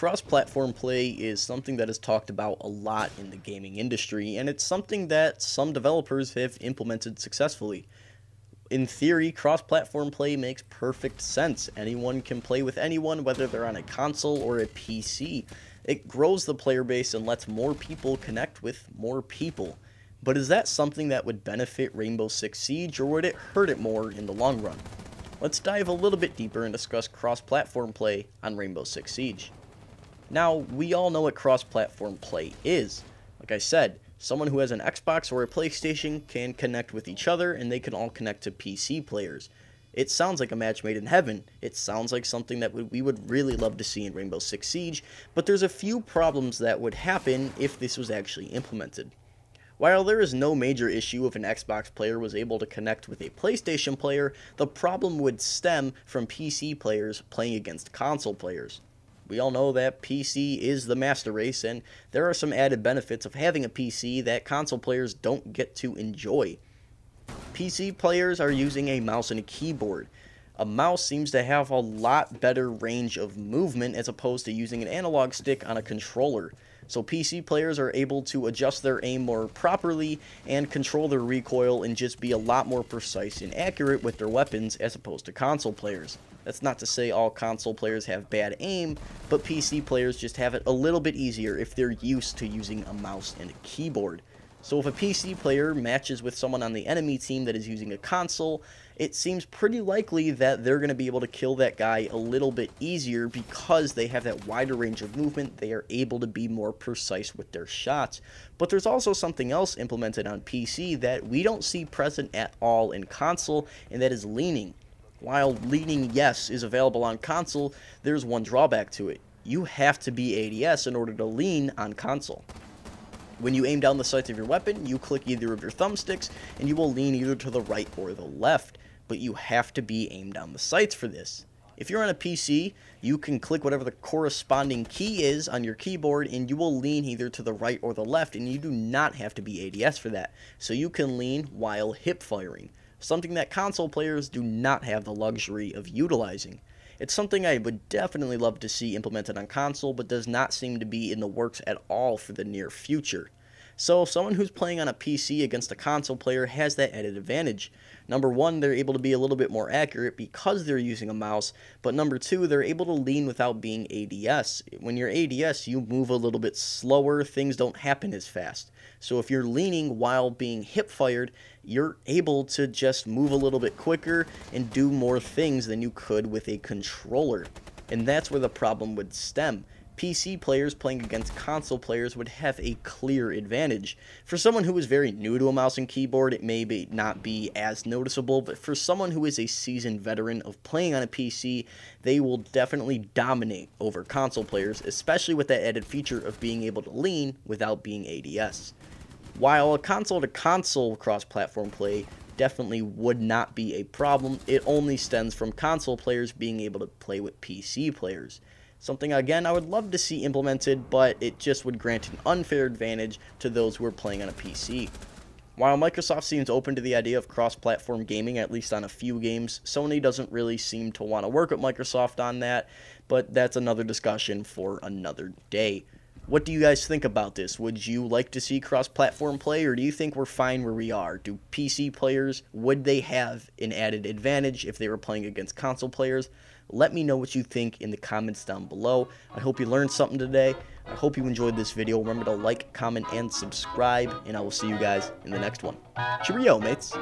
Cross-platform play is something that is talked about a lot in the gaming industry, and it's something that some developers have implemented successfully. In theory, cross-platform play makes perfect sense. Anyone can play with anyone, whether they're on a console or a PC. It grows the player base and lets more people connect with more people. But is that something that would benefit Rainbow Six Siege, or would it hurt it more in the long run? Let's dive a little bit deeper and discuss cross-platform play on Rainbow Six Siege. Now, we all know what cross-platform play is. Like I said, someone who has an Xbox or a PlayStation can connect with each other and they can all connect to PC players. It sounds like a match made in heaven. It sounds like something that we would really love to see in Rainbow Six Siege, but there's a few problems that would happen if this was actually implemented. While there is no major issue if an Xbox player was able to connect with a PlayStation player, the problem would stem from PC players playing against console players we all know that PC is the master race, and there are some added benefits of having a PC that console players don't get to enjoy. PC players are using a mouse and a keyboard. A mouse seems to have a lot better range of movement as opposed to using an analog stick on a controller. So PC players are able to adjust their aim more properly and control their recoil and just be a lot more precise and accurate with their weapons as opposed to console players. That's not to say all console players have bad aim, but PC players just have it a little bit easier if they're used to using a mouse and a keyboard. So if a PC player matches with someone on the enemy team that is using a console, it seems pretty likely that they're going to be able to kill that guy a little bit easier because they have that wider range of movement. They are able to be more precise with their shots. But there's also something else implemented on PC that we don't see present at all in console, and that is leaning. While leaning yes is available on console, there's one drawback to it. You have to be ADS in order to lean on console. When you aim down the sights of your weapon, you click either of your thumbsticks, and you will lean either to the right or the left, but you have to be aimed down the sights for this. If you're on a PC, you can click whatever the corresponding key is on your keyboard and you will lean either to the right or the left and you do not have to be ADS for that. So you can lean while hip firing, something that console players do not have the luxury of utilizing. It's something I would definitely love to see implemented on console, but does not seem to be in the works at all for the near future. So someone who's playing on a PC against a console player has that added advantage. Number one, they're able to be a little bit more accurate because they're using a mouse, but number two, they're able to lean without being ADS. When you're ADS, you move a little bit slower, things don't happen as fast. So if you're leaning while being hip fired, you're able to just move a little bit quicker and do more things than you could with a controller. And that's where the problem would stem. PC players playing against console players would have a clear advantage. For someone who is very new to a mouse and keyboard, it may be not be as noticeable, but for someone who is a seasoned veteran of playing on a PC, they will definitely dominate over console players, especially with that added feature of being able to lean without being ADS. While a console to console cross platform play definitely would not be a problem, it only stems from console players being able to play with PC players. Something, again, I would love to see implemented, but it just would grant an unfair advantage to those who are playing on a PC. While Microsoft seems open to the idea of cross-platform gaming, at least on a few games, Sony doesn't really seem to want to work with Microsoft on that, but that's another discussion for another day. What do you guys think about this? Would you like to see cross-platform play, or do you think we're fine where we are? Do PC players, would they have an added advantage if they were playing against console players? Let me know what you think in the comments down below. I hope you learned something today. I hope you enjoyed this video. Remember to like, comment, and subscribe, and I will see you guys in the next one. Cheerio, mates!